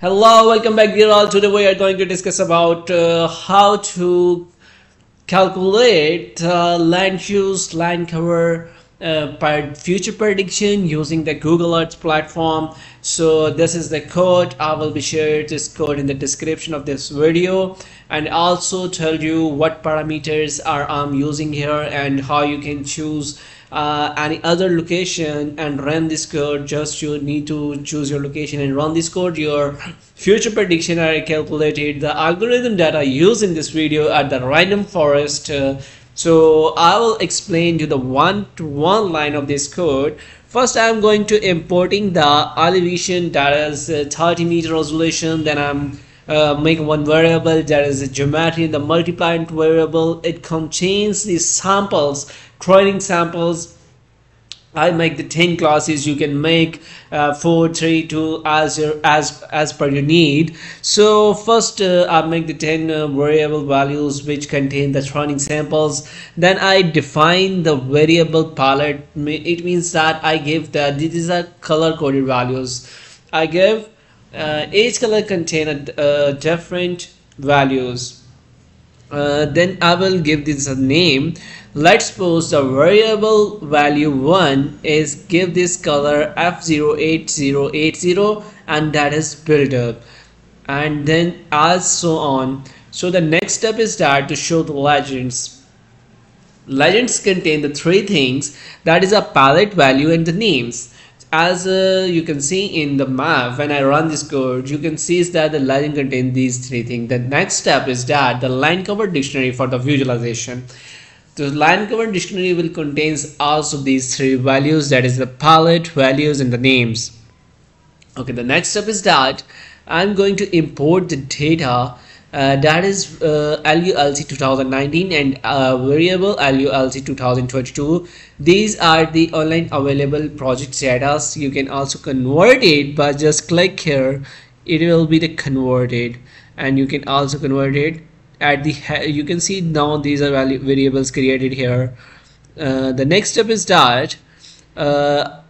Hello, welcome back dear all. Today we are going to discuss about uh, how to calculate uh, land use, land cover, uh, future prediction using the Google Earth platform. So this is the code. I will be sharing this code in the description of this video and also tell you what parameters are I'm using here and how you can choose uh, any other location and run this code just you need to choose your location and run this code. Your future prediction are calculated the algorithm that I use in this video at the random forest. Uh, so I will explain you the one-to-one -one line of this code. First I'm going to importing the elevation that is uh, 30 meter resolution. Then I'm uh, make one variable that is a geometry the multiplying variable. It contains these samples training samples. I make the 10 classes you can make uh, 4 3 2 as your as as per your need. So first uh, I make the 10 uh, variable values which contain the training samples. Then I define the variable palette. It means that I give the these are color coded values. I give uh, each color contain a, uh, different values uh, then I will give this a name. Let's suppose the variable value 1 is give this color f08080 and that is build up. And then as so on. So the next step is that to show the legends. Legends contain the three things. That is a palette value and the names as uh, you can see in the map when I run this code you can see that the legend contains these three things. The next step is that the line cover dictionary for the visualization. The line cover dictionary will contains also these three values that is the palette values and the names. Okay the next step is that I'm going to import the data uh, that is uh, LULC 2019 and uh, variable LULC 2022 these are the online available project data. You can also convert it but just click here. It will be the converted. And you can also convert it at the you can see now these are value variables created here. Uh, the next step is that uh,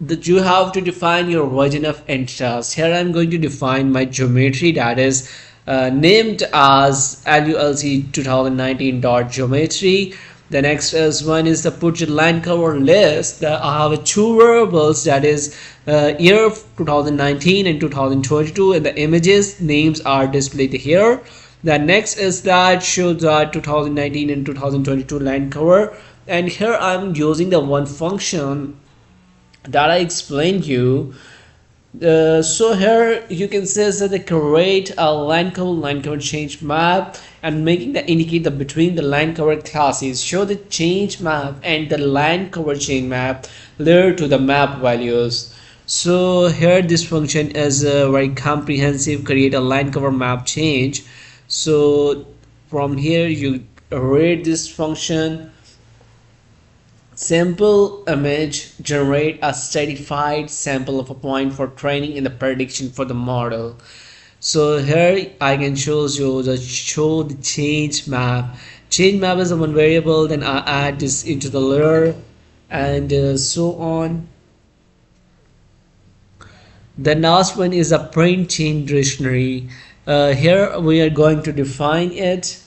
that you have to define your region of interest. here I'm going to define my geometry that is uh, named as LULC 2019 dot geometry. The next is one is the put line cover list. That I have two variables that is uh, year 2019 and 2022 and the images names are displayed here. The next is that show the 2019 and 2022 line cover. And here I'm using the one function that I explained you uh, so here you can say that they create a line cover line cover change map and making the indicate the between the line cover classes. Show the change map and the line cover change map layer to the map values. So here this function is a very comprehensive create a line cover map change. So from here you read this function sample image generate a stratified sample of a point for training in the prediction for the model. So here I can show you the show the change map. Change map is a one variable then I add this into the layer and uh, so on. The last one is a print change dictionary. Uh, here we are going to define it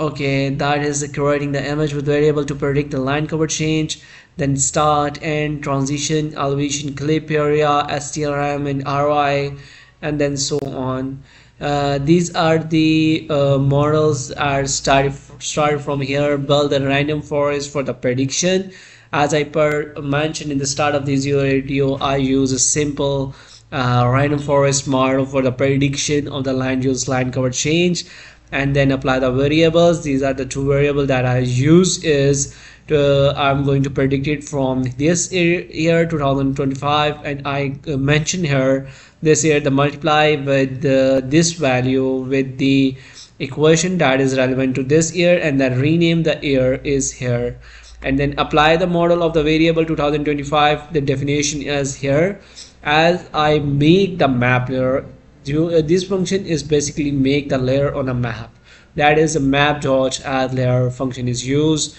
okay that is creating the image with variable to predict the line cover change then start end transition elevation clip area srtm and roi and then so on. Uh, these are the uh, models are started started from here build a random forest for the prediction. As i per mentioned in the start of this video i use a simple uh, random forest model for the prediction of the land use line cover change and then apply the variables. These are the two variables that I use is to, I'm going to predict it from this year 2025 and I uh, mention here this year the multiply with the, this value with the equation that is relevant to this year and then rename the year is here. And then apply the model of the variable 2025 the definition is here. As I make the map layer uh, this function is basically make the layer on a map. That is a map dot add layer function is used.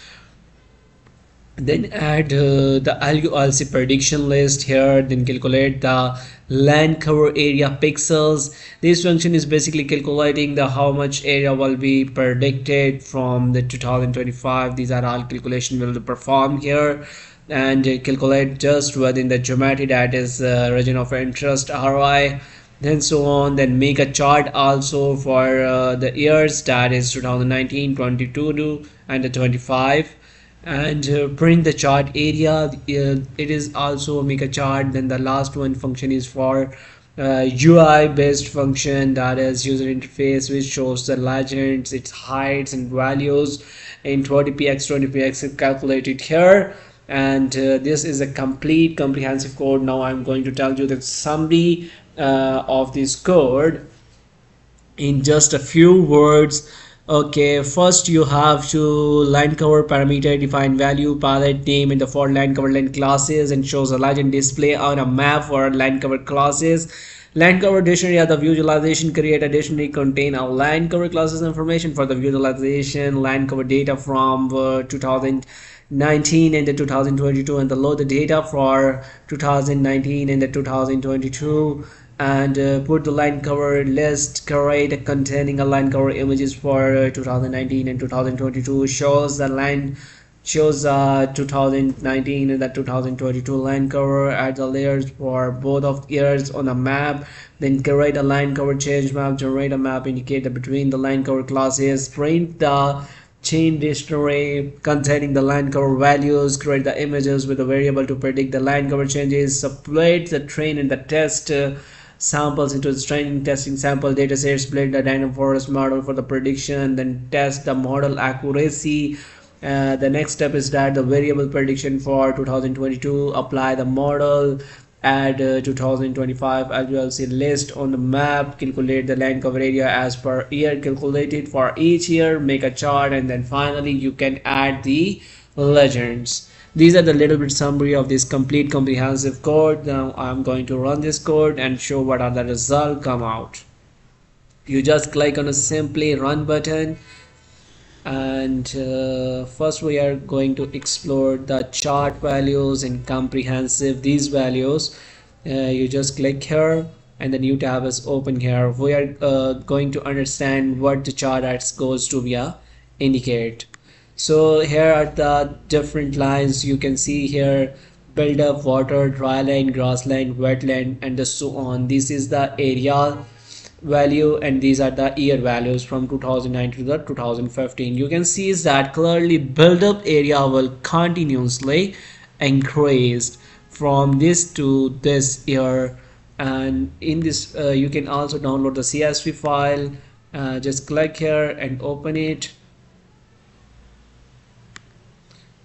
Then add uh, the LULC prediction list here then calculate the land cover area pixels. This function is basically calculating the how much area will be predicted from the 2025 these are all calculation will perform here. And uh, calculate just within the geometry that is uh, region of interest ROI then so on then make a chart also for uh, the years that is 2019 22 and the 25 and uh, print the chart area uh, it is also make a chart then the last one function is for uh, UI based function that is user interface which shows the legends its heights and values in 20p x 20p x calculated here. And uh, this is a complete comprehensive code. Now I'm going to tell you the summary uh, of this code in just a few words. Okay first you have to line cover parameter define value palette name in the for line cover line classes and shows a legend display on a map for line cover classes. Line cover dictionary at the visualization create a dictionary contain a line cover classes information for the visualization line cover data from uh, 2019 and the 2022 and the load the data for 2019 and the 2022 and uh, put the line cover list create a containing a line cover images for uh, 2019 and 2022 shows the line shows uh 2019 and the 2022 line cover add the layers for both of years on a map then create a line cover change map generate a map indicator between the line cover classes print the chain dictionary containing the line cover values create the images with a variable to predict the line cover changes split the train and the test uh, samples into the training testing sample datasets build the random forest model for the prediction then test the model accuracy. Uh, the next step is that the variable prediction for 2022 apply the model add uh, 2025 as well see list on the map calculate the land cover area as per year calculated for each year make a chart and then finally you can add the legends these are the little bit summary of this complete comprehensive code. Now i'm going to run this code and show what are the result come out. You just click on a simply run button. And uh, first we are going to explore the chart values in comprehensive these values. Uh, you just click here and the new tab is open here. We are uh, going to understand what the chart X goes to via indicate so here are the different lines. You can see here build up water dry land grassland wetland and so on. This is the area value and these are the year values from 2009 to the 2015 you can see that clearly build up area will continuously increase from this to this year. And in this uh, you can also download the csv file. Uh, just click here and open it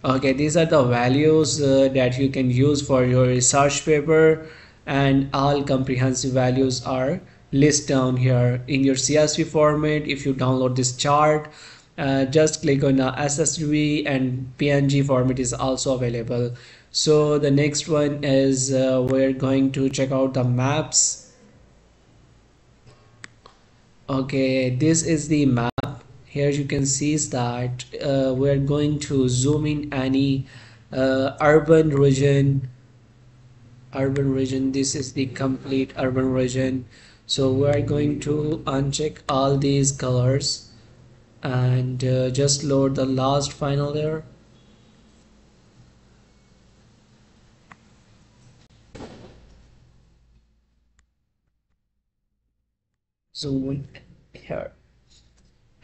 okay these are the values uh, that you can use for your research paper. And all comprehensive values are list down here in your csv format. If you download this chart uh, just click on the csv and png format is also available. So the next one is uh, we're going to check out the maps. Okay this is the map here you can see is that uh, we're going to zoom in any uh, urban region. Urban region this is the complete urban region. So we're going to uncheck all these colors and uh, just load the last final layer. Zoom in here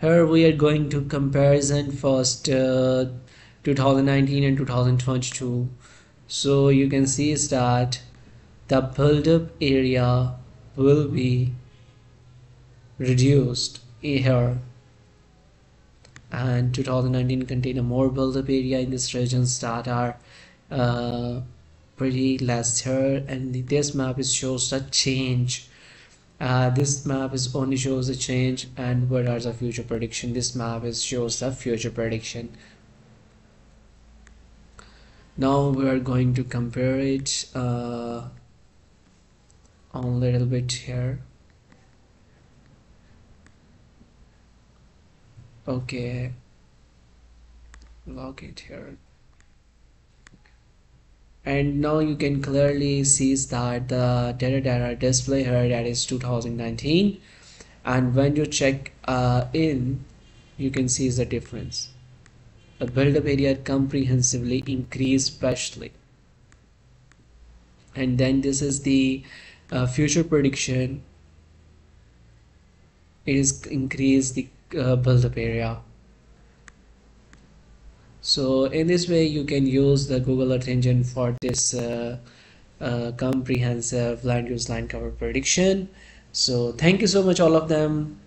here we are going to comparison first uh, 2019 and 2022 so you can see is that the build-up area will be reduced here. And 2019 contain a more build-up area in these regions that are uh, pretty less here. And this map is shows the change uh, this map is only shows the change and what are the future prediction. This map is shows the future prediction. Now we are going to compare it uh, a little bit here. Okay. Log it here and now you can clearly see that the data data display here that is 2019 and when you check uh, in you can see the difference. The build-up area comprehensively increased specially. And then this is the uh, future prediction it is increase the uh, build-up area so in this way you can use the Google Earth Engine for this uh, uh, comprehensive land use land cover prediction. So thank you so much all of them